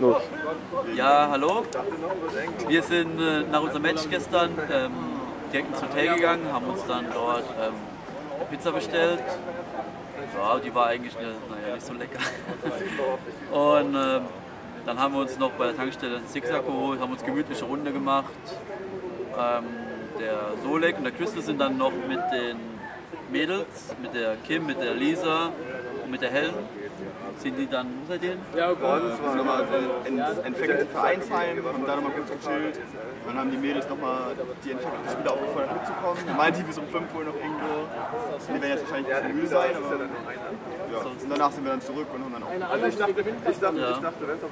Los. Ja, hallo. Wir sind äh, nach unserem Match gestern ähm, direkt ins Hotel gegangen, haben uns dann dort ähm, Pizza bestellt. Ja, die war eigentlich ne, naja, nicht so lecker. Und ähm, dann haben wir uns noch bei der Tankstelle einen Zigzag geholt, haben uns gemütliche Runde gemacht. Ähm, der Solek und der Crystal sind dann noch mit den Mädels, mit der Kim, mit der Lisa und mit der Helen. Sind die dann, wo seid ihr hin? Ja, okay. Wir sind nochmal ins Infected Vereinsheim, haben da nochmal kurz gechillt. Dann haben die Mädels nochmal die Infected Spieler aufgefordert mitzukommen. Meinte die bis um 5 Uhr noch irgendwo. Die werden jetzt wahrscheinlich ein bisschen müde sein, aber ja. Und danach sind wir dann zurück und haben dann auch. Also ich dachte, ich dachte, Ja. ich dachte, wenn es auf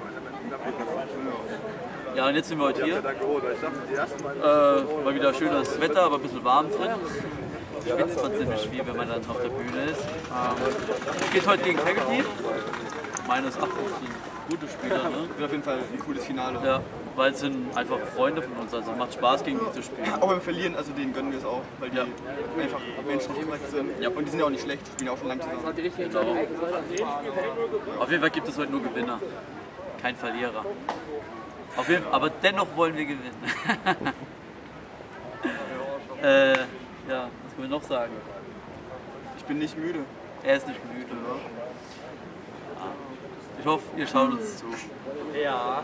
Ja, und jetzt sind wir heute hier. Äh, mal wieder schönes Wetter, aber ein bisschen warm drin. Schwitzt man ziemlich viel, wenn man dann auf der Bühne ist. Ähm, geht heute gegen Faculty. Meines Erachtens gute Spieler, ne? Wird auf jeden Fall ein cooles Finale. Ja, weil es sind einfach Freunde von uns, also macht Spaß gegen die zu spielen. Auch beim Verlieren, also denen gönnen wir es auch, weil die Ja. einfach menschlich korrekt sind. Ja. Und die sind ja auch nicht schlecht, spielen auch schon lange zusammen. Genau. Auf jeden Fall gibt es heute nur Gewinner, kein Verlierer. Auf jeden Fall, aber dennoch wollen wir gewinnen. äh, ja, was können wir noch sagen? Ich bin nicht müde. Er ist nicht müde. Ich hoffe, ihr schaut uns zu. Ja.